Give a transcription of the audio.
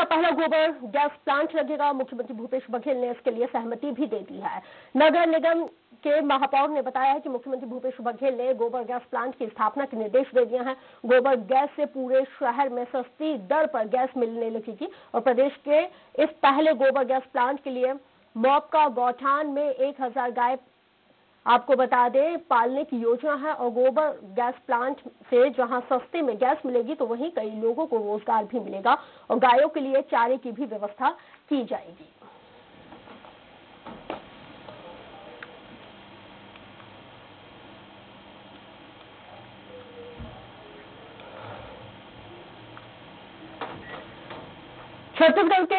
का पहला गोबर, गैस प्लांट लगेगा। मुख्यमंत्री भूपेश बघेल ने इसके लिए सहमति भी दे दी है। नगर निगम के महापौर ने बताया है कि मुख्यमंत्री भूपेश बघेल ने गोबर गैस प्लांट की स्थापना के निर्देश दे दिए हैं। गोबर गैस से पूरे शहर में सस्ती दर पर गैस मिलने लगेगी और प्रदेश के इस पहले गोबर गैस प्लांट के लिए मौका, गौठान में एक हज़ार गाय आपको बता दें, पालने की योजना है और गोबर गैस प्लांट से जहाँ सस्ते में गैस मिलेगी तो वहीं कई लोगों को रोज़गार भी मिलेगा और गायों के लिए चारे की भी व्यवस्था की जाएगी। छत्तीसगढ़ के